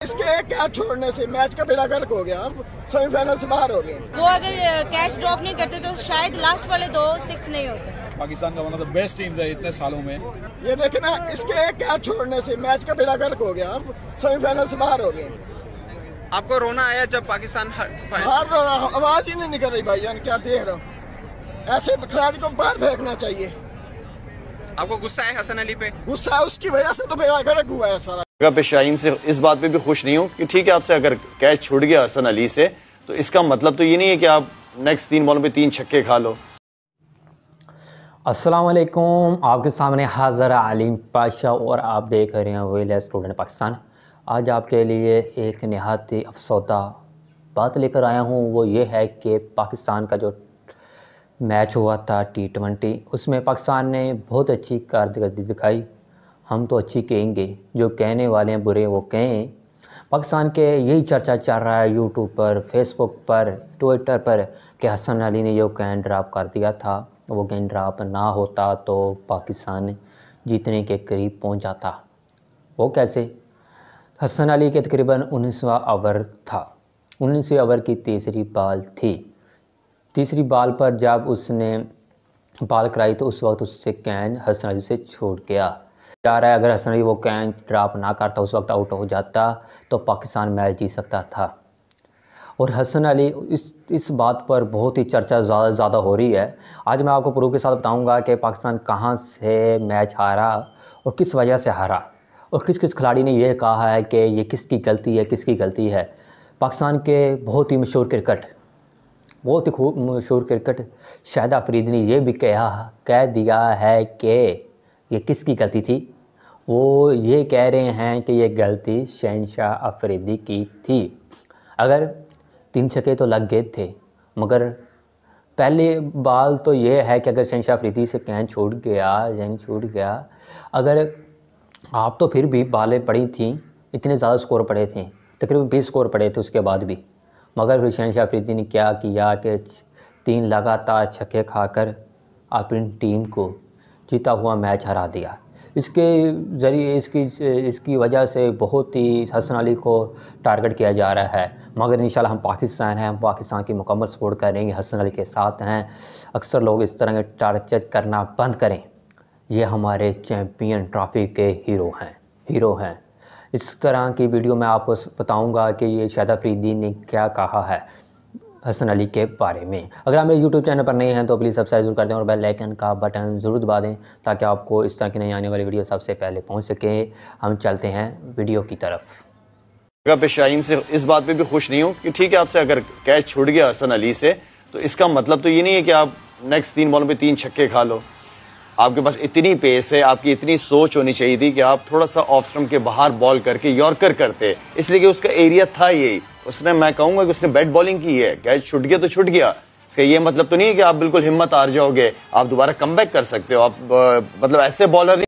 इसके एक कैच छोड़ने से मैच का बेड़ा गर्क हो गया अब सेमीफाइनल से बाहर हो गए। वो अगर कैच ड्रॉप नहीं करते तो शायद लास्ट वाले दो सिक्स नहीं होते। पाकिस्तान का one of the best teams है इतने सालों में। ये देखे ना इसके एक कैच छोड़ने से मैच का बेड़ा गर्क हो गया अब सेमीफाइनल से बाहर हो गए। आपको रोना आया जब पाकिस्तान हर- फाइनल बाहर आवाज़ ही नहीं निकल रही भाई क्या देख रहा हूँ? ऐसे खिलाड़ी को बाहर फेंकना चाहिए। आपको गुस्सा है हसन अली पे? गुस्सा उसकी वजह से तो बेड़ा गर्क हुआ है सारा। जगह पे शाहीन से इस बात पे भी खुश नहीं हूँ कि ठीक है आपसे अगर कैच छूट गया हसन अली से तो इसका मतलब तो ये नहीं है कि आप नेक्स्ट तीन बॉलों पे तीन छक्के खा लो। अस्सलाम आपके सामने हाज़र आलिम पाशा और आप देख रहे हैं वेल स्टूडेंट पाकिस्तान। आज आपके लिए एक नहायत ही अफसोदा बात लेकर आया हूँ, वो ये है कि पाकिस्तान का जो मैच हुआ था टी ट्वेंटी, उसमें पाकिस्तान ने बहुत अच्छी कारकर्दगी दिखाई। हम तो अच्छी कहेंगे, जो कहने वाले हैं बुरे वो कहें। पाकिस्तान के यही चर्चा चल रहा है यूट्यूब पर फेसबुक पर ट्विटर पर कि हसन अली ने जो कैन ड्राप कर दिया था। वो कैन ड्राप ना होता तो पाकिस्तान जीतने के करीब पहुँच जाता। वो कैसे? हसन अली के तकरीबन उन्नीसवा ओवर था। उन्नीसवें ओवर की तीसरी बॉल थी। तीसरी बॉल पर जब उसने बॉल कराई तो उस वक्त उससे कैन हसन अली से छूट गया। जा रहा है, अगर हसन अली वो कैन ड्राप ना करता, उस वक्त आउट हो जाता तो पाकिस्तान मैच जीत सकता था। और हसन अली, इस इस बात पर बहुत ही चर्चा ज़्यादा ज़्यादा हो रही है। आज मैं आपको प्रूफ के साथ बताऊँगा कि पाकिस्तान कहाँ से मैच हारा और किस वजह से हारा। और किस किस खिलाड़ी ने यह कहा है कि ये किसकी गलती है, किसकी गलती है। पाकिस्तान के बहुत ही मशहूर क्रिकेट, बहुत ही खूब मशहूर क्रिकेट, शाहिद अफरीदी ने यह भी कहा, कह दिया है कि ये किसकी गलती थी? वो ये कह रहे हैं कि ये गलती शहनशाह अफरीदी की थी। अगर तीन छक्के तो लग गए थे, मगर पहले बाल तो ये है कि अगर शहनशाह अफरीदी से कैन छूट गया जैन छूट गया, अगर आप तो फिर भी बालें पड़ी थी, इतने ज़्यादा स्कोर पड़े थे, तकरीबन बीस स्कोर पड़े थे उसके बाद भी, मगर फिर शहनशाह अफरीदी ने क्या किया कि तीन लगातार छक्के खाकर अपनी टीम को जीता हुआ मैच हरा दिया। इसके ज़रिए इसकी इसकी वजह से बहुत ही हसन अली को टारगेट किया जा रहा है। मगर इन हम पाकिस्तान हैं, हम पाकिस्तान की मुकम्मल सपोर्ट करेंगे हसन अली के साथ हैं। अक्सर लोग इस तरह के टारगेट करना बंद करें। ये हमारे चैम्पियन ट्रॉफी के हीरो हैं हीरो हैं। इस तरह की वीडियो मैं आपको बताऊँगा कि ये शायद अफरीदी ने क्या कहा है। हसन अली के बारे में। अगर आप मेरे यूट्यूब चैनल पर नए हैं तो प्लीज़ सब्सक्राइब ज़रूर कर दें और बेल आइकन का बटन ज़रूर दबा दें, ताकि आपको इस तरह की नई आने वाली वीडियो सबसे पहले पहुँच सके। हम चलते हैं वीडियो की तरफ़। शाहीन से इस बात पे भी खुश नहीं हूँ कि ठीक है, आपसे अगर कैच छूट गया हसन अली से तो इसका मतलब तो ये नहीं है कि आप नेक्स्ट तीन बॉलों पर तीन छक्के खा लो। आपके पास इतनी पेस है, आपकी इतनी सोच होनी चाहिए थी कि आप थोड़ा सा ऑफ़ स्टम्प के बाहर बॉल करके यॉर्कर करते। इसलिए कि उसका एरिया था यही। उसने, मैं कहूँगा कि उसने बैट बॉलिंग की है। कैच छुट गया तो छुट गया। इसका ये मतलब तो नहीं है कि आप बिल्कुल हिम्मत हार जाओगे। आप दोबारा कम कर सकते हो। आप मतलब ऐसे बॉलर